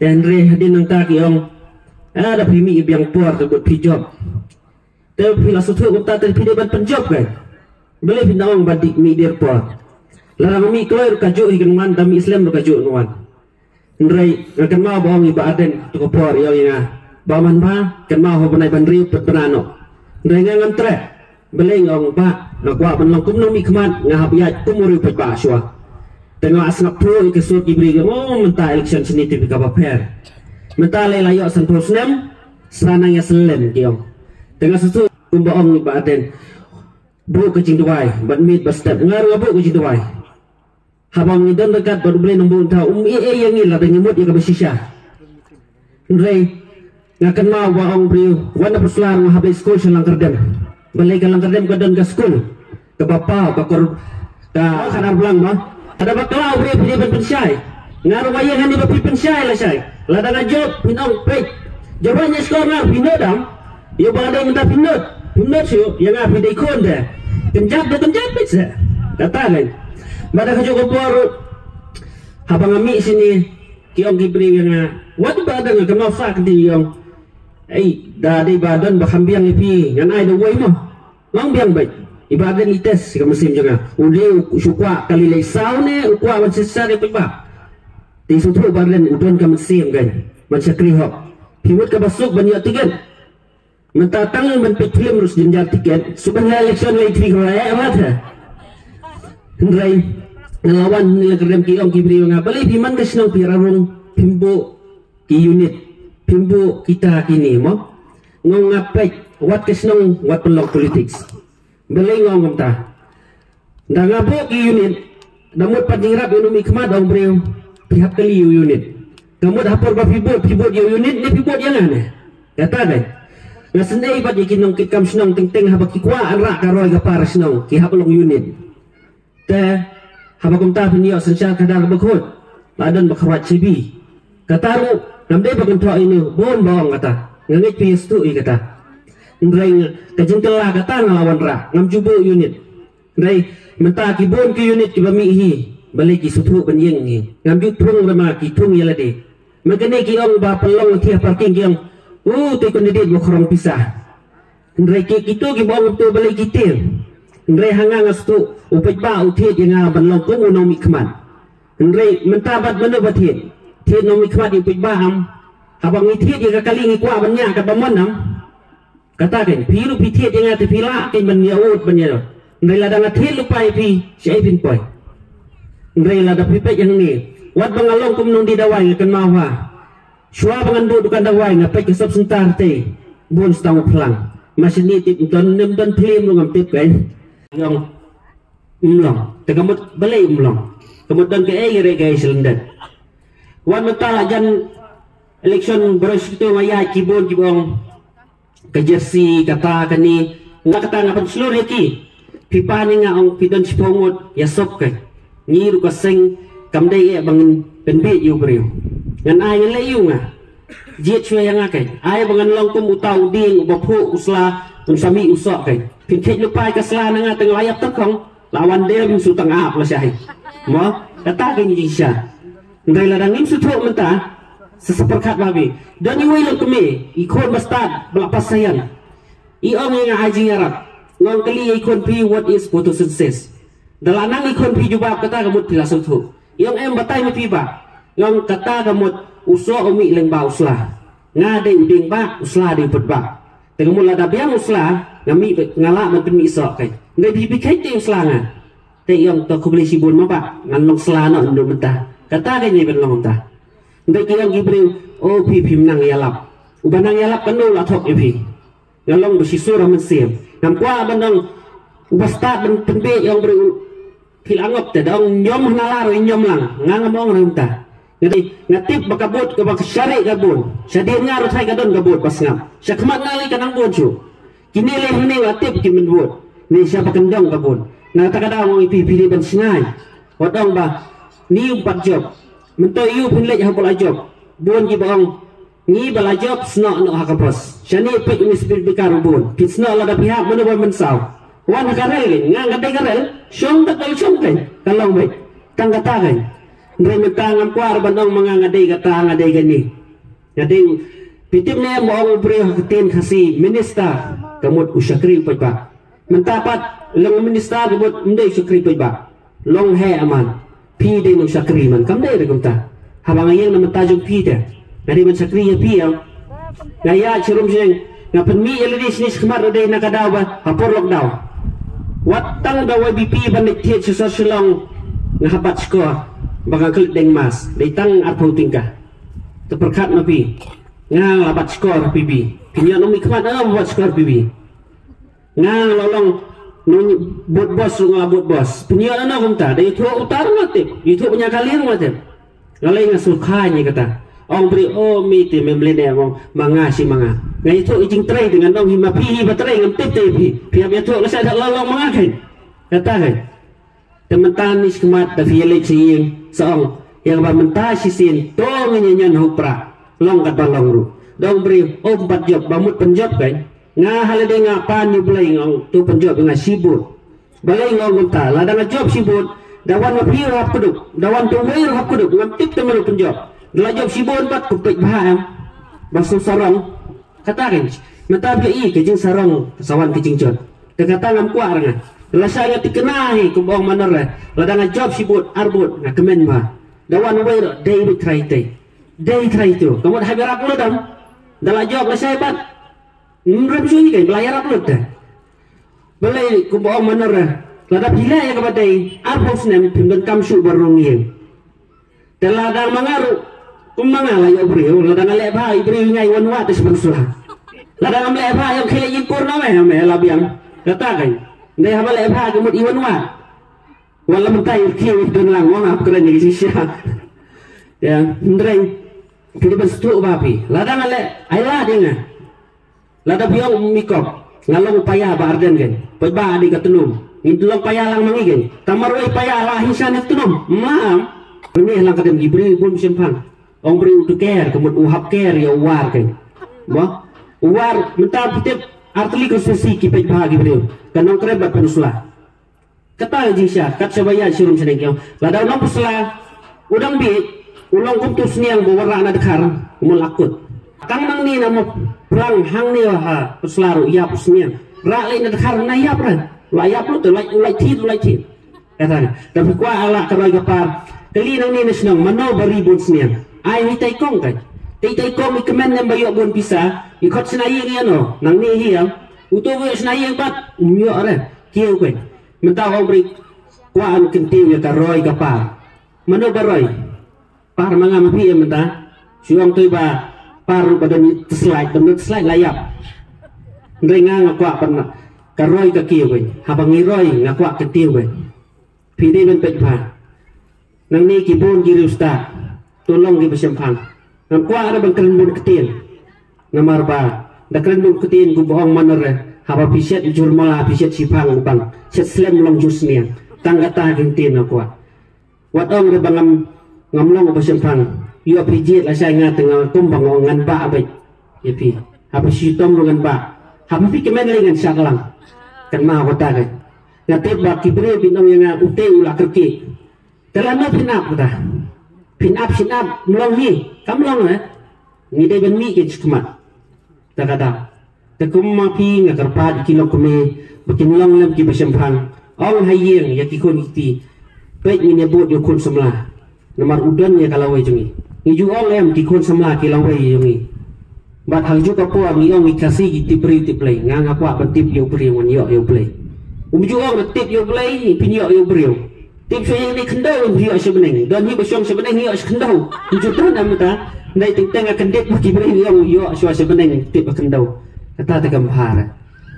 dan re hadin nang ta ki ong. Ada primi ibiang puar ke buat pijop tapi bila suatu uta ter pide ban penjob kan boleh pinawang badik mi dir puar. Larang mi keluar kajuk hikan man dami islam ro kajuk nuan. Nrai akan mau bawa iba aden tu puar ya ya. Baman ba kan mau hobanai ban riu pet banano Nrai ngan tre boleh ngong ba nak wa ban long kum no mi kman ngahap ya kumuri pet shwa tengah asnap pro ke surat ibri oh mentah election sini tipi kapa per mentah le layo san pro snem seranang ya selem kiong tengah susu kumba om ni baden bu ke jing duai bat mit bat step ngaru bu ke jing duai habang ni dan dekat baru boleh nombor tahu um e e yang ni lah dengan mut yang bersisha rei ngakan mau wa ong briu wana persular ngahabis school selang kerdem balai kalang kerdem kadon ke school ke bapa bakor ka kanar belang mah ada bakal beri beri pensyai ngaruh ayah kan dia beri pensyai lah syai. Lah dah job pinong pek jawabannya skor ngah pinodam ya bang ada minta pinod pinod syu yang pindah ikon dah kenjap dah kenjap bisa kata kan? Pada kajuk kompor habang ami sini kiong kibri yang ngah. Wat badan ngah? Kenal sak di yang eh dah di badan bahambiang ipi yang dah way mah lang biang baik ibadah ni tes ka musim juga uli syukwa kali lay saw ne ukwa man sisa ne pa ti sutu barlen udon ka musim kan? Man sa kriho piwot ka basuk ban tigan mentatang man pe film rus jinjar tiket suban election lay tri ko ay amat ha ndray ngelawan nila kerem ki ong kibri nga bali piman ka sinong pirarong pimbo ki unit. Pimbo kita kini mo. Ngong ngapay what ka sinong what pelong politics belengong kamta da ngabo ki unit damot patingrap yung umikma daw breo pihak kali unit. Gamot hapor ba pibot pibot yung unit ni pibot yang ane kata dai. Nga sendai ba di kinong kikam sinong tingting habak kikwa anra karoy ga para sinong ki hakulong unit. Te habak kumta pinyo sensya kadar bakot ladan bakrawat cibi kataru namde ba kunto ini bon bawang kata ngangit PS tu i kata Ndray kajeng telah kata ngelawan ra ngam jubo unit. Ndray menta ki ki unit ki bami hi balik ki sutu benyeng hi ngam ju trung rama ki trung yala de. Magane ki ong ba pelong ti parking ki ong uh te kon de mo khorong pisah. Ndray ki kitu ki bong tu balik ki til. Ndray hanga ngastu upet ba uthet yang ban long ko unong mi kman. Ndray menta bat mana bathet. Thiet no mi kman upet ba am. Habang ithiet ya kali ngi kwa banya ka bamon am katakan pilu pitiet yang ati pila kay man ngai lada ngatil lupa pi siya ipin poy ngai lada pipet yang ni. Wat bangalong kum nung di dawai ngakan mawa. Shua bangan do dukan dawai ke sab sentar te. Bun stang plang masih ni tip don nem don plim lu ngam tip kan yang umlong. Tegamut balai umlong. Kemudian ke ay re guys lendan wan mata jan election beres itu maya kibon kibong ke jersey kata kani nga kata nga ki pipani nga ang pidon si pongot ya sop kay ngiru ka sing kamday e bangin penbe yu ngan ay layu nga. Jiet chwe nga kay ay bangan long kum utaw ding ubapu usla kung sami usok kay pinkit lupay ka sla nga teng layap takong lawan del yung sutang aap la siya mo kata kay ni siya ngai ladang im sutuk mentah seseperkat babi dan iwi lang kami ikon bastad belapas sayang iong yang haji Arab. Ngong kali ikon pi what is photosynthesis dalanang ikon pi jubab kata kamut pila sutu iong em batay mi piba ngong kata kamut uso umi leng ba usla ngade uding ba usla di put ba. Biang usla ngami ngala man pin mi kay ngai bi bi kai te usla nga te iong to kubli sibun ma ba ngan long sla no ndo mentah. Kata kay ni ben long Ngai kira gibril oh pi pi menang yalap. Ubanang yalap kanu la thok ipi. Ngalong besi surah mensim. Nam kwa bandang ubasta ben tembe yang beri pil angop te dong nyom nalaro nyom lang ngang mong nang ta. Ngati ngatip bakabut ke bak syari kabun. Syadir ngaru thai kadon kabut pas ngam. Syakmat ngali kanang bojo. Kini le hne ngatip ki menbut. Ni siapa kendong kabun. Nang takadang ipi pili ben singai. Wadong ba ni umpat job mento yu pun lek ha bola job bon gi bong ni bala job sno no ha kapos shani pe ni spirit bi karu bon pit sno la da pihak mana bon men saw wan karel ni ngang gadai karel. Shong da kal shong kai kalong be tang kata kai Ndre mentang am kuar bandong mga ngaday kata ngaday gani. Ngaday pitip na mo ang bre hatin kasi minista kamot usyakri pa pa. Mentapat long minista kamot hindi usyakri pa. Long he aman. Pi de no usyakri man. Kam dai rekumta. Habang ngayon naman tajong pi de. Ngadi man usyakri ya pi ang. Ngaya chirum jeng. Nga penmi elidis ni skmar de nakadaw ba. Hapor daw. Watang daw BP banik tiet sa salong nga habat sko baka klik deng mas. Datang arpo tingkah terperkat napi nga labat skor pibi pinya nomi kemat na buat skor pibi nga lolong bot bos nga bot bos pinya na kumta dari tua utar matip itu punya kalian matip ngalai nga sulkanya kata Ong beri oh miti membeli ong manga si manga. Nga itu ijing tray dengan dong hima pihi batray ngam tip tip pi. Pihak itu lesa ada lolong manga kan. Kata kan. Teman-teman ni kemat da fiyelik siying saong yang ba menta sisin to nganyan hupra long kat balong ru. Dong beri oh empat job bamut penjob kan. Nga halade nga pan ni belai ngong tu penjob nga sibut. Balai ngong menta ladang job sibut. Dawan ma piyo hap kuduk. Dawan tu wair hap kuduk. Ngam tip temen penjob. Delajok sibon bat kupik baham. Bangsu sarong. Katakan. Mata bi i kejing sarong kasawan kejing jod. Dekata ngam kuar nga. Lasa nga tikenahi kumbong manor la. Lada nga job sibut arbut nga kemen ma. Dawan wair day bi try tay. Day try tu. Kamu dah habis lo dam. Dalam job lasa bat. Ngrem suyi kan belayar upload dah. Belai kumbong manor la. Lada bila ya kepada arbut nem pimdan kamsu barungi. Dalam dalam mengaruh kumanga la yo brio la dang le ba i brio ngai wan wa tes mansula la dang le ba yo khele yin kur no me me la biang kata kai ndai ha le ba ke mut i wan wa wala mun tai ki u don lang wang ap kren ni sia ya. Ndrei kini bas tu ba pi la dang le ai la dinga la da biang mikop ngalong paya ba arden gen. Pa ba di katunum Indulong paya lang mangi gen. Tamar wai paya la hisan tunum maam ini lang kadem gibri pun simpan ông beri untuk care kemudian uhap care ya uwar kan bah uwar mentar pitip artli konstitusi kipet bahagi beri. Kanong krebat penusla kata jisya kat sebaya sirum sedeng yang lada ulang pusla udang bi ulang kumtus niang bawa na dekar umul akut kang nang ni namo perang hang ni ha puslaru ya pusniang rak lain dekar na ya pran layap lu tu lay lay tit lay tit kata tapi kuah ala keroy gapar kali nang ni nasional mano baribun sniang ai ni tai kong kai tai tai kong mi kemen nem bayo bon pisa i khot sna yi ngi no nang ni hi am u to we sna yi bat umyo are kieu kai menta ho bri kwa an kin tiu ya ka roi ka pa mano ba roi par manga ma pi menta siong tui ba par badan ni slide dan slide layap ndai nga nga kwa pan ka roi ka kieu kai ha ba ngi roi nga kwa ka tiu kai pi ni men pe pa nang ni ki bon ki tolong bersimpang. Nam kuah ada bang keren bun ketin. Namar ba. Da keren bun ketin gu bohong manor haba piset jur mala piset sipang bang. Set slem long jus niang. Tangga ta gintin na kuah. Wat ong bang ngam ngamlong bersimpang. Yo pijit la saya ngat tengah tumbang ngan ba abet. Ya pi. Haba si tom ngan ba. Haba pi kemen lengan saklang. Kan ma kota kan. Ngatip ba kibre binong yang ute ulah kerki. Apa pinap kata? pin up pin up mlong hi kam long ne ni dai ben mi ke chkma ta kata ta kum ma pi nga karpa ki lo kume bikin long lem ki besem phang ong hai yeng ya ki kon ti pe ni ne bot yo kun samla nomor udan ya kalau wai jungi ni ju ong em ki kon samla ki law wai jungi bat hal ju ka po mi ong mi kasi ki ti pri ti play nga nga kwa ban tip yo pri wan yo yo play um ju ong tip yo play pin yo yo pri Tim saya ni kendau hiyo sebenarnya dan hiyo syong sebenarnya hiyo kendau. Jutaan am ta nai ting teng akan dek bagi beri hiyo hiyo swa sebenarnya tip kendau. Kata ta gamhar.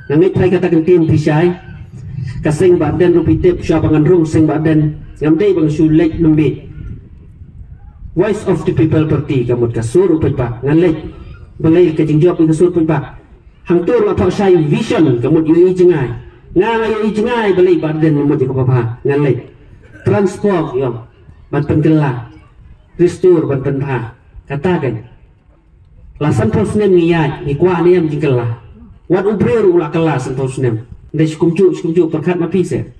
Nang try kata kan tim pisai. Kasing badan rupi tip sya pangan rung sing badan ngam dei bang sulit lembit. Voice of the people party kamu kasur upai pa ngalek balai ke jingjok ke kasur upai pa. Hang tur la sai vision kamu yu i jengai. Nga yu i jengai balai badan mu di kapapa ngalek transport yo. Ban penggela ristur ban penha katakan. Lasan posnem niya ni kwa ni am jingkela wat ubreru ula kala san posnem ndai skumju skumju perkat ma pise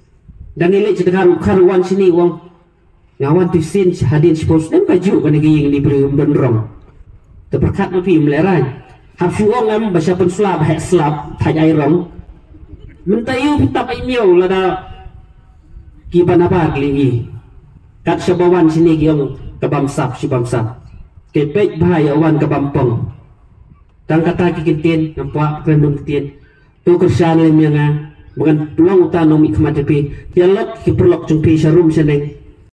dan ile cedekan karwan sini wong Now I want to send hadith sepuluh sedem kajuk yang diberi mendorong. Terperkat mafi meleran. Hafu orang yang baca pun selap, hak selap, tak jai rong. Mentayu pun tak lada. Kipan apa kelingi. Kat sebawan sini kiong kebamsap, sebamsap. Kepek bahaya awan kebampong. Tang kata kikintin, nampak kerendung kikintin. Tu kerjaan lemnya. Eh. Bukan pulang utan nomik kematipi. Tialok kiperlok cumpi syarum seneng.